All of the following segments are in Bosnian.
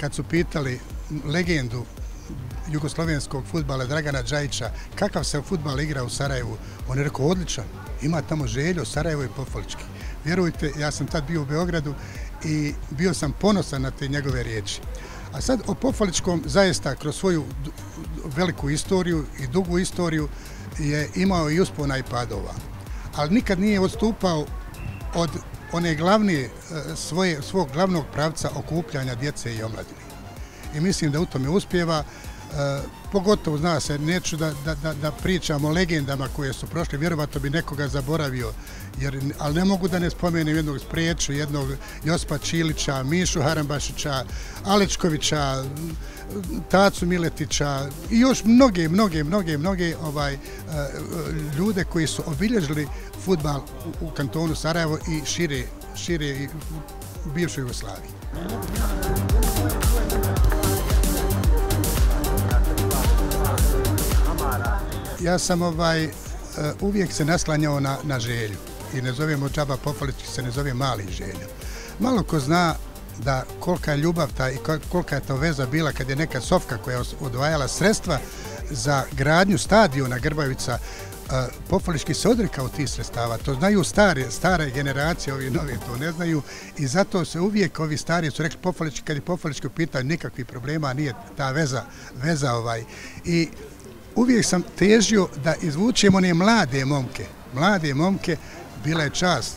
kad su pitali legendu jugoslovenskog futbala Dragana Đajića, kakav se futbal igra u Sarajevu, on je rekao odličan, ima tamo željo, Sarajevo je Pofolički. Vjerujte, ja sam tad bio u Beogradu i bio sam ponosan na te njegove riječi. A sad o Pofoličkom zaista kroz svoju veliku istoriju i dugu istoriju je imao i uspona i padova. Ali nikad nije odstupao od one glavne e, svoje, svog glavnog pravca okupljanja djece i omladine. I mislim da u tome uspjeva. E, pogotovo zna se, neću da, da, da, da pričam o legendama koje su prošle, vjerovato bi nekoga zaboravio, jer, ali ne mogu da ne spomenem jednog spriječu, jednog Jospa Čilića, Mišu Harambašića, Alečkovića, Tacu Miletića i još mnoge, mnoge, mnoge, mnoge ovaj, e, ljude koji su obilježili futbal u, u kantonu Sarajevo i šire, šire i u bivšoj Jugoslaviji. Ja sam ovaj eh, uvijek se naslanjao na, na želju i ne zovemo džaba pofalički, se ne zove mali želju. Malo ko zna da kolika je ljubav ta i kolika je to veza bila kad je neka Sofka koja je odvajala sredstva za gradnju stadiona Grbavica, eh, e, Pofalički se odrekao tih sredstava. To znaju stare, stare generacije, ovi novi to ne znaju i zato se uvijek ovi stari su rekli Pofalički, kad je Pofalički u pitanju, nikakvih problema, nije ta veza, veza ovaj. I uvijek sam težio da izvučemo one mlade momke. Mlade momke, bila je čast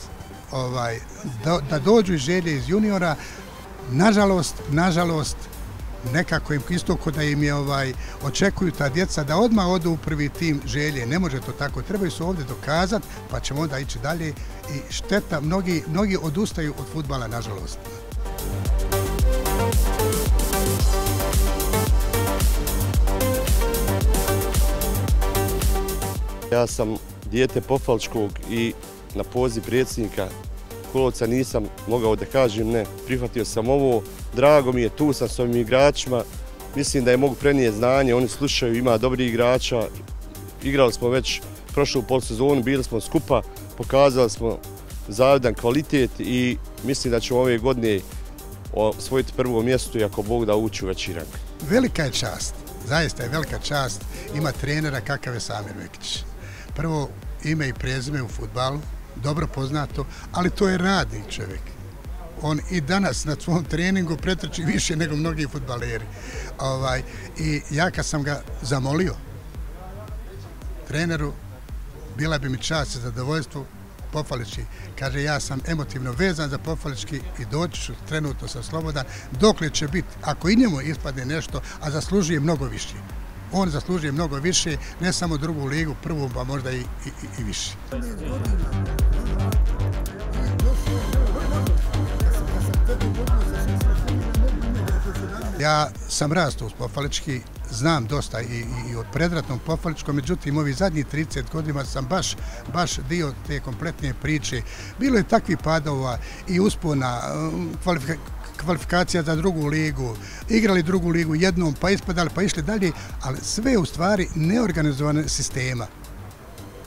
ovaj, da, da dođu iz želje iz juniora. Nažalost, nažalost, nekako im isto kod da im je ovaj, očekuju ta djeca da odmah odu u prvi tim želje. Ne može to tako. Trebaju se ovdje dokazati, pa ćemo onda ići dalje. I šteta, mnogi, mnogi odustaju od futbala, nažalost. Ja sam dijete Pofalčkog i na poziv predsjednika Kulovca nisam mogao da kažem ne, prihvatio sam ovo, drago mi je, tu sam s ovim igračima, mislim da je mogu prenijeti znanje, oni slušaju, ima dobri igrača, igrali smo već prošlu polsezonu, bili smo skupa, pokazali smo zavidan kvalitet i mislim da ćemo ove godine osvojiti prvo mjesto i ako Bog da ući u veći rang. Velika je čast, zaista je velika čast. Ima trenera kakav je Samir Vekić prvo ime i prezime u futbalu, dobro poznato, ali to je radi čovjek. On i danas na svom treningu pretrči više nego mnogi futbaleri. Ovaj, I ja kad sam ga zamolio, treneru, bila bi mi čast i zadovoljstvo, Pofalički, kaže ja sam emotivno vezan za Pofalički i doći ću trenutno sa slobodan, dokle će biti, ako i njemu ispadne nešto, a zaslužuje mnogo više on zaslužuje mnogo više, ne samo drugu ligu, prvu, pa možda i, i, i više. Ja sam rastao uz Pofalički, znam dosta i, i, i od predratnom Pofaličkom, međutim, ovi zadnji 30 godina sam baš, baš dio te kompletne priče. Bilo je takvi padova i uspona, um, kvalifikacija za drugu ligu, igrali drugu ligu jednom, pa ispadali, pa išli dalje, ali sve u stvari neorganizovane sistema.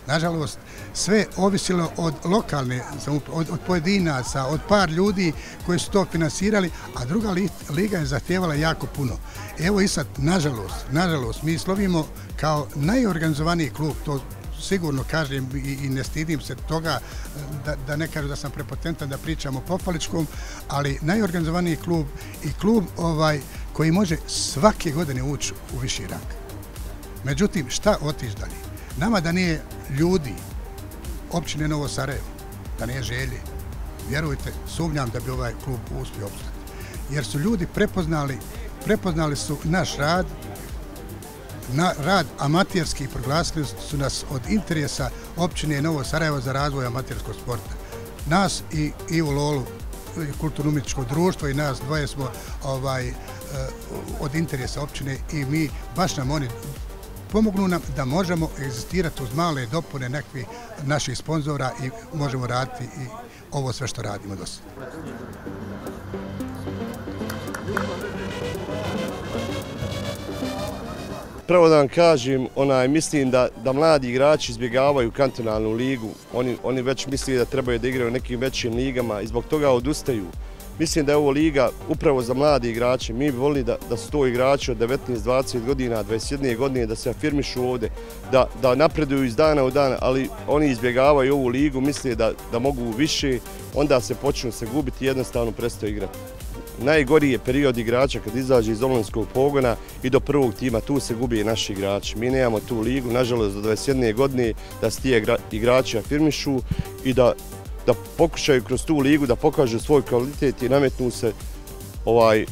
Nažalost, sve ovisilo od lokalne, od, od pojedinaca, od par ljudi koji su to finansirali, a druga liga je zahtjevala jako puno. Evo i sad, nažalost, nažalost, mi slovimo kao najorganizovaniji klub, to sigurno kažem i, i ne stidim se toga da, da ne kažu da sam prepotentan da pričam o Popaličkom, ali najorganizovaniji klub i klub ovaj koji može svake godine ući u viši rang. Međutim, šta otiš dalje? Nama da nije ljudi općine Novo Sarajevo, da nije želje, vjerujte, sumnjam da bi ovaj klub uspio opstati. Jer su ljudi prepoznali, prepoznali su naš rad, na rad amaterski i proglasili su nas od interesa općine Novo Sarajevo za razvoj amaterskog sporta. Nas i, i u Lolu, kulturno-umjetničko društvo i nas dvoje smo ovaj, eh, od interesa općine i mi, baš nam oni pomognu nam da možemo egzistirati uz male dopune nekih naših sponzora i možemo raditi i ovo sve što radimo do sada. Prvo da vam kažem, onaj, mislim da, da mladi igrači izbjegavaju kantonalnu ligu. Oni, oni već misli da trebaju da igraju u nekim većim ligama i zbog toga odustaju. Mislim da je ovo liga upravo za mladi igrače. Mi bi volili da, da su to igrači od 19-20 godina, 21 godine, da se afirmišu ovde, da, da napreduju iz dana u dan, ali oni izbjegavaju ovu ligu, misle da, da mogu više, onda se počnu se gubiti i jednostavno prestaju igrati. Najgoriji je period igrača kad izađe iz olinskog pogona i do prvog tima, tu se gubi naši igrači. Mi nemamo tu ligu, nažalost, do 21. godine da se ti igrači afirmišu i da da pokušaju kroz tu ligu da pokažu svoj kvalitet i nametnu se ovaj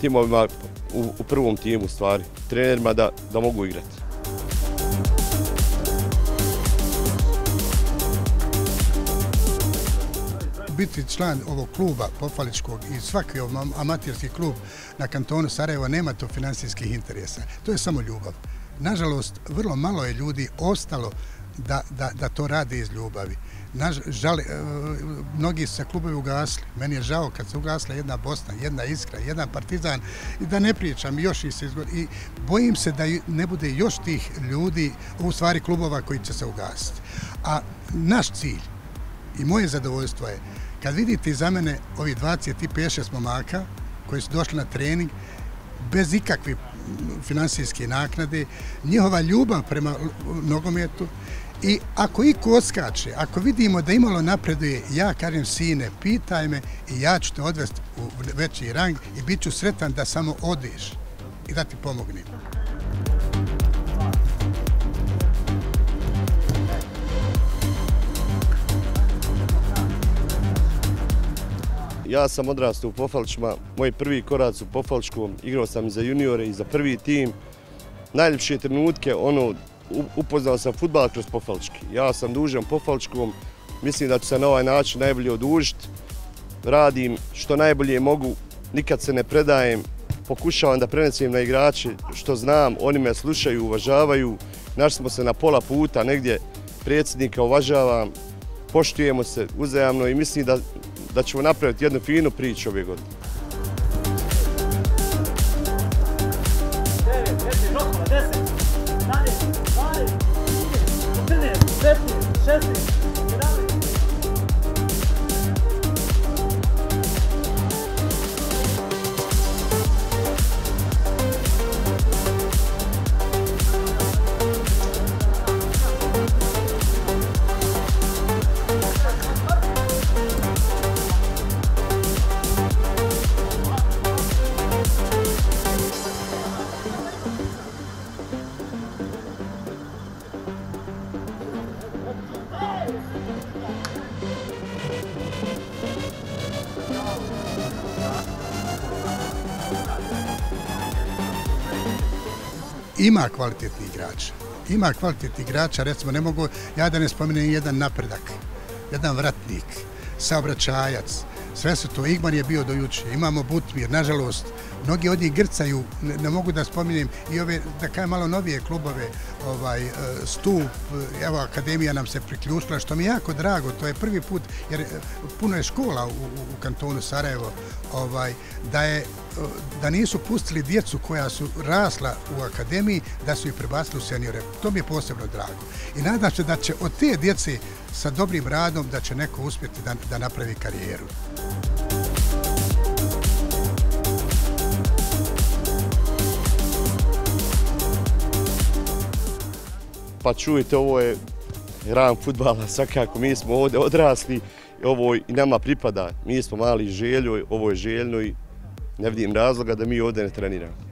timovima u, u prvom timu stvari, trenerima da, da mogu igrati. Biti član ovog kluba pofaličkog i svaki amatirski klub na kantonu Sarajeva nema to finansijskih interesa. To je samo ljubav. Nažalost, vrlo malo je ljudi ostalo da, da, da to rade iz ljubavi. Naž, žali, e, mnogi se klubovi ugasli. Meni je žao kad se ugasla jedna Bosna, jedna Iskra, jedan Partizan i da ne pričam još i se izgod... I bojim se da ne bude još tih ljudi, u stvari klubova koji će se ugasiti. A naš cilj i moje zadovoljstvo je kad vidite za mene ovi 25-6 momaka koji su došli na trening bez ikakvih finansijske naknade, njihova ljubav prema nogometu, I ako iko odskače, ako vidimo da imalo napreduje, ja kažem sine, pitaj me i ja ću te odvesti u veći rang i bit ću sretan da samo odiš i da ti pomognem. Ja sam odrastao u Pofalčima, moj prvi korac u Pofalčkom, igrao sam za juniore i za prvi tim. Najljepše trenutke, ono, upoznao sam futbal kroz Pofalčki. Ja sam dužan Pofalčkom, mislim da ću se na ovaj način najbolje odužiti. Radim što najbolje mogu, nikad se ne predajem, pokušavam da prenesem na igrače što znam, oni me slušaju, uvažavaju. Našli smo se na pola puta, negdje predsjednika uvažavam, poštujemo se uzajamno i mislim da, da ćemo napraviti jednu finu priču ove godine. Ima kvalitetni igrač. Ima kvalitetni igrača, recimo, ne mogu, ja da ne spomenem jedan napredak, jedan vratnik, saobraćajac, sve su to, Igman je bio do juče, imamo Butmir, nažalost, mnogi od njih grcaju, ne, ne mogu da spominjem, i ove, da kaj malo novije klubove, ovaj, e, stup, evo, akademija nam se priključila, što mi je jako drago, to je prvi put, jer e, puno je škola u, u, kantonu Sarajevo, ovaj, da je e, da nisu pustili djecu koja su rasla u akademiji, da su ih prebacili u seniore. To mi je posebno drago. I nadam se da će od te djece sa dobrim radom da će neko uspjeti da, da napravi karijeru. Pa čujte, ovo je ran futbala, svakako mi smo ovdje odrasli, ovo i nama pripada, mi smo mali željo, ovo je željno i ne vidim razloga da mi ovdje ne treniramo.